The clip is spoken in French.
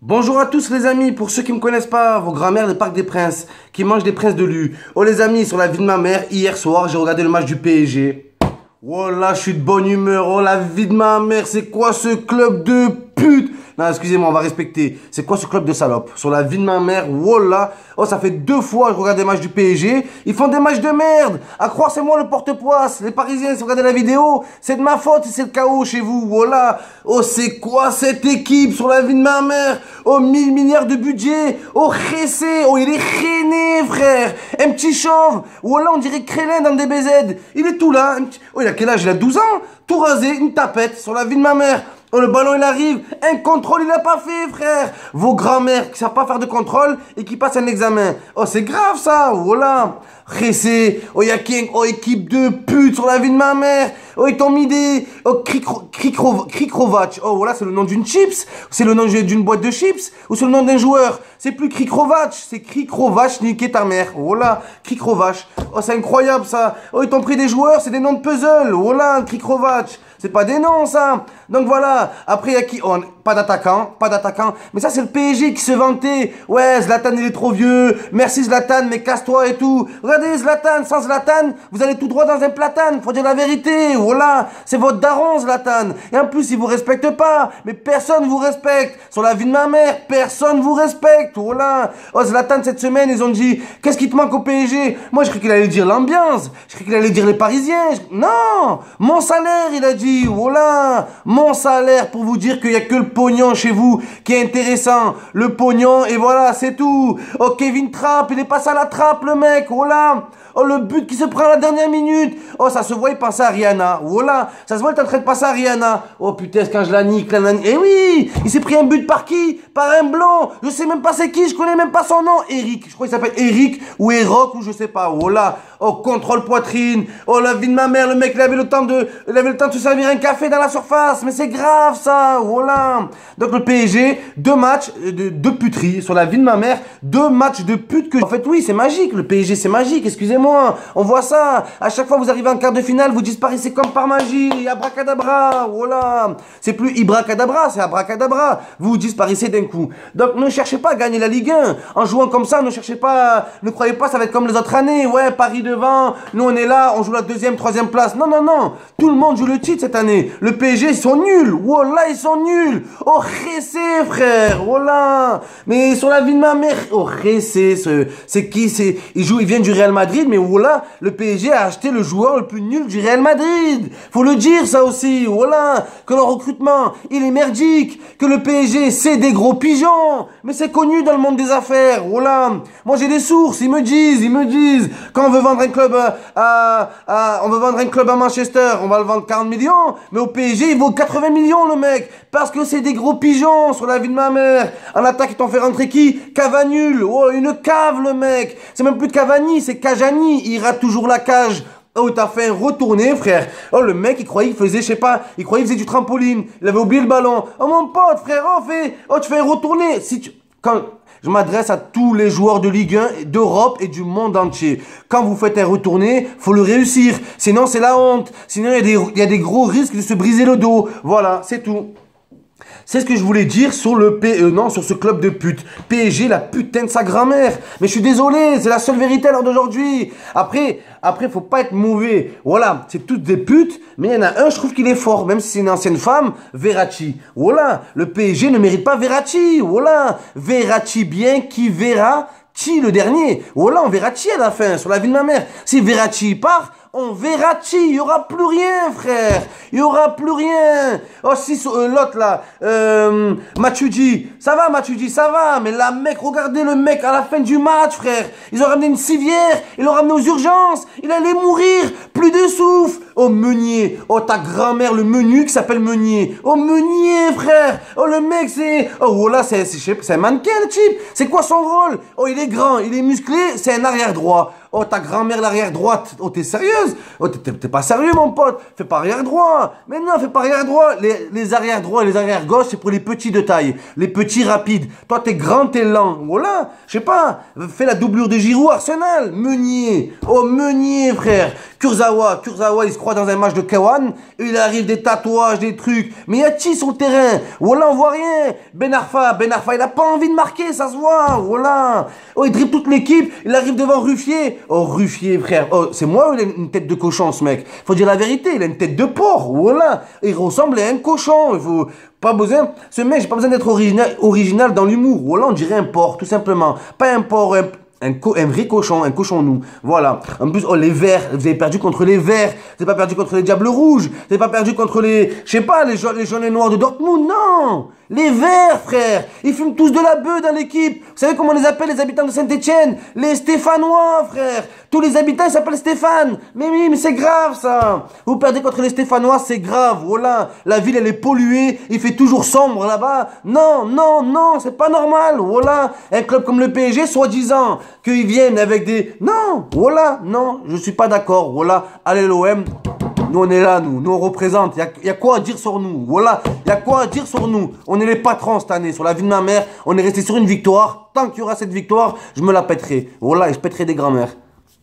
Bonjour à tous les amis, pour ceux qui me connaissent pas, vos grand-mères de Parc des Princes, qui mangent des princes de lu. Oh les amis, sur la vie de ma mère, hier soir, j'ai regardé le match du PSG. Oh là, je suis de bonne humeur, oh la vie de ma mère, c'est quoi ce club de pute? Non, excusez-moi, on va respecter. C'est quoi ce club de salope Sur la vie de ma mère, voilà. Oh, ça fait deux fois que je regarde des matchs du PSG. Ils font des matchs de merde. À croire, c'est moi le porte-poisse. Les Parisiens, si vous regardez la vidéo, c'est de ma faute si c'est le chaos chez vous. Voilà. Oh, c'est quoi cette équipe sur la vie de ma mère? Oh, 1000 milliards de budget. Oh, Ressé. Oh, il est rené, frère. Un petit chauve. Voilà, on dirait Crélin dans DBZ. Il est tout là. Oh, il a quel âge? Il a 12 ans. Tout rasé, une tapette sur la vie de ma mère. Oh, le ballon il arrive, un contrôle il n'a pas fait frère. Vos grands-mères qui savent pas faire de contrôle et qui passent un examen. Oh c'est grave ça, voilà. Ressé, oh y'a oh équipe de pute sur la vie de ma mère Oh ils t'ont mis des... Oh Krikrovac, oh voilà c'est le nom d'une chips C'est le nom d'une boîte de chips Ou c'est le nom d'un joueur C'est plus Krikrovac, c'est Krikrovac niquer ta mère Voilà, Krikrovac Oh c'est incroyable ça Oh ils t'ont pris des joueurs, c'est des noms de puzzle Voilà, Krikrovac c'est pas des noms, ça. Donc voilà. Après, il y a qui? Oh, Pas d'attaquant, pas d'attaquant. Mais ça, c'est le PSG qui se vantait. Ouais, Zlatan, il est trop vieux. Merci Zlatan, mais casse-toi et tout. Regardez, Zlatan, sans Zlatan, vous allez tout droit dans un platane. Faut dire la vérité. Voilà. C'est votre daron, Zlatan. Et en plus, il vous respecte pas. Mais personne vous respecte. Sur la vie de ma mère, personne vous respecte. Voilà. Oh, Zlatan, cette semaine, ils ont dit, qu'est-ce qui te manque au PSG? Moi, je croyais qu'il allait dire l'ambiance. Je croyais qu'il allait dire les Parisiens. Non. Mon salaire, il a dit voilà, mon salaire pour vous dire qu'il n'y a que le pognon chez vous qui est intéressant. Le pognon, et voilà, c'est tout. Oh, Kevin Trapp, il est passé à la trappe, le mec, voilà. Oh, le but qui se prend à la dernière minute. Oh, ça se voit, il passe à Rihanna. Voilà, ça se voit, est en train de Rihanna. Oh, putain, quand je la nique, Eh oui, il s'est pris un but par qui? Par un blanc. Je sais même pas c'est qui, je connais même pas son nom. Eric, je crois qu'il s'appelle Eric ou Eroc ou je sais pas. Voilà. Oh, contrôle poitrine. Oh, la vie de ma mère, le mec, il avait le temps de, il avait le temps de se servir un café dans la surface. Mais c'est grave, ça. Voilà. Donc, le PSG, deux matchs de, de puterie sur la vie de ma mère. Deux matchs de pute que, en fait, oui, c'est magique. Le PSG, c'est magique. Excusez-moi. On voit ça. À chaque fois vous arrivez en quart de finale, vous disparaissez comme par magie. Abracadabra. Voilà. C'est plus Ibracadabra, c'est abracadabra. Vous disparaissez d'un coup. Donc ne cherchez pas à gagner la Ligue 1. En jouant comme ça, ne cherchez pas, ne croyez pas ça va être comme les autres années. Ouais, Paris devant. Nous on est là, on joue la deuxième, troisième place. Non, non, non. Tout le monde joue le titre cette année. Le PSG, ils sont nuls. Voilà, ils sont nuls. Oh, Ressé, frère. Voilà. Mais sur la vie de ma mère. Oh, Ressé, c'est qui? C'est, il joue, il vient du Real Madrid, mais voilà, le PSG a acheté le joueur le plus nul du Real Madrid. Faut le dire ça aussi, voilà, que le recrutement, il est merdique, que le PSG c'est des gros pigeons. Mais c'est connu dans le monde des affaires, voilà. Moi j'ai des sources, ils me disent, ils me disent, quand on veut vendre un club à, à, on veut vendre un club à Manchester, on va le vendre 40 millions, mais au PSG il vaut 80 millions le mec, parce que c'est des gros pigeons sur la vie de ma mère. En attaque ils t'ont fait rentrer qui? Cavanul, oh une cave le mec. C'est même plus de Cavani, c'est Cajani il rate toujours la cage. Oh, t'as fait un retourné, frère. Oh, le mec, il croyait qu'il faisait, je sais pas, il croyait qu'il faisait du trampoline. Il avait oublié le ballon. Oh, mon pote, frère, oh, fait, oh, tu fais un retourné. Si tu, quand, je m'adresse à tous les joueurs de Ligue 1, d'Europe et du monde entier. Quand vous faites un retourné, faut le réussir. Sinon, c'est la honte. Sinon, il y a des gros risques de se briser le dos. Voilà, c'est tout. C'est ce que je voulais dire sur le P, euh, non, sur ce club de pute. PSG, la putain de sa grand-mère. Mais je suis désolé, c'est la seule vérité à l'heure d'aujourd'hui. Après, après, faut pas être mauvais. Voilà, c'est toutes des putes, mais il y en a un, je trouve qu'il est fort, même si c'est une ancienne femme, Verratti. Voilà, le PSG ne mérite pas Verratti. Voilà, Verratti bien, qui verra qui le dernier? Voilà, on Verratti à la fin, sur la vie de ma mère. Si Verratti part, on verra il y aura plus rien, frère. Il y aura plus rien. Oh, si euh, l'autre là, euh, Matuidi, ça va Matuidi, ça va. Mais la mec, regardez le mec à la fin du match, frère. Ils ont ramené une civière, ils l'ont ramené aux urgences. Il allait mourir, plus de souffle. Oh Meunier, oh ta grand-mère, le menu qui s'appelle Meunier. Oh Meunier, frère. Oh le mec, c'est, oh voilà, c'est, c'est un mannequin le type. C'est quoi son rôle? Oh il est grand, il est musclé, c'est un arrière droit. Oh, ta grand-mère l'arrière droite. Oh, t'es sérieuse? Oh, t'es pas sérieux, mon pote. Fais pas arrière droit. Mais non, fais pas arrière droit. Les, les arrière droits et les arrière gauche, c'est pour les petits de taille. Les petits rapides. Toi, t'es grand, t'es lent. Voilà. Je sais pas. Fais la doublure de Giroud, Arsenal. Meunier. Oh, Meunier, frère. Kurzawa. Kurzawa, il se croit dans un match de Kawan. Il arrive des tatouages, des trucs. Mais y a qui sur terrain? Voilà, on voit rien. Ben Arfa. Ben Arfa, il a pas envie de marquer, ça se voit. Voilà. Oh, il dribble toute l'équipe. Il arrive devant Ruffier. Oh, Ruffier, frère. Oh, c'est moi ou il a une tête de cochon, ce mec? Faut dire la vérité. Il a une tête de porc. Voilà. Il ressemble à un cochon. Il faut pas besoin. Ce mec, j'ai pas besoin d'être original, original dans l'humour. Voilà, on dirait un porc, tout simplement. Pas un porc, un, un, vrai cochon, un cochon nous. Voilà. En plus, oh, les verts, vous avez perdu contre les verts. Vous n'avez pas perdu contre les diables rouges. Vous n'avez pas perdu contre les, je sais pas, les, les jaunes et noirs de Dortmund. Non! Les verts, frère Ils fument tous de la bœuf dans l'équipe Vous savez comment on les appelle les habitants de Saint-Etienne Les Stéphanois, frère Tous les habitants s'appellent Stéphane Mais oui, mais c'est grave, ça Vous perdez contre les Stéphanois, c'est grave, voilà La ville, elle est polluée, il fait toujours sombre là-bas Non, non, non, c'est pas normal, voilà Un club comme le PSG, soi-disant, qu'ils viennent avec des... Non, voilà, non, je suis pas d'accord, voilà Allez l'OM nous, on est là, nous. Nous, on représente. Il y, a, quoi à dire sur nous Voilà. Il y a quoi à dire sur nous On est les patrons cette année. Sur la vie de ma mère, on est resté sur une victoire. Tant qu'il y aura cette victoire, je me la pèterai. Voilà, et je pèterai des grands-mères.